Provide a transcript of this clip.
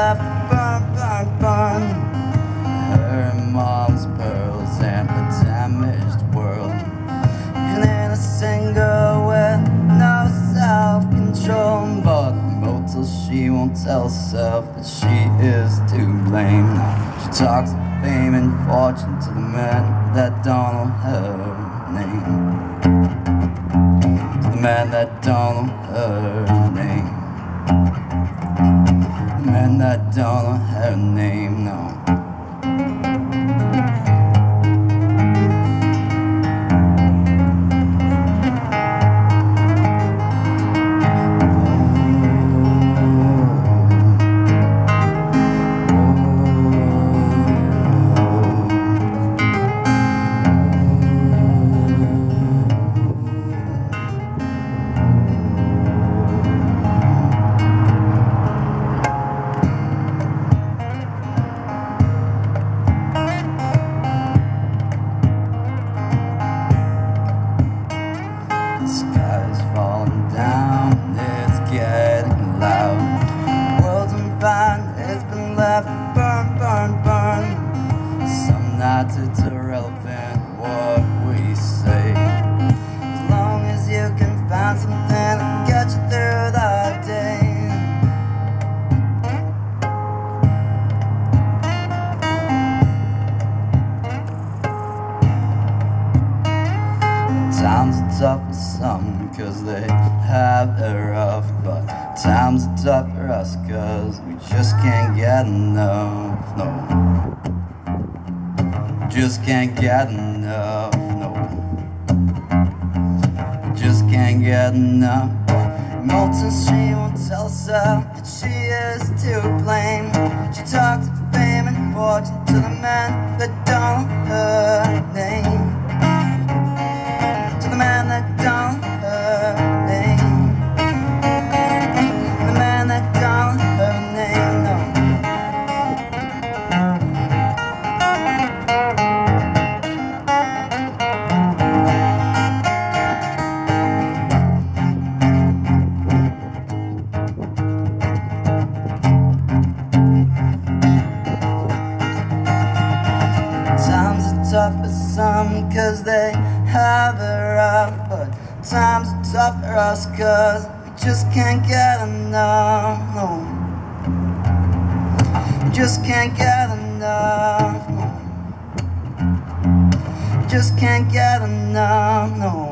left bum, bum, bum. Her mom's pearls and a damaged world. And then a single with no self-control. But most she won't tell herself that she is to blame. She talks of fame and fortune to the men that don't know her name. To the men that don't know her name. Men that don't know her name, no. Some nights it's irrelevant what we say. As long as you can find something to get you through the day. Times are tough for some cause they have it rough But times are tough for us cause we just can't get enough, no Just can't get enough, no. Just can't get enough. Molten she won't tell herself that she is to blame. She talks of fame and fortune to the men for some cause they have it rough But times are tough for us cause we just can't get enough, no We just can't get enough, no We just can't get enough, no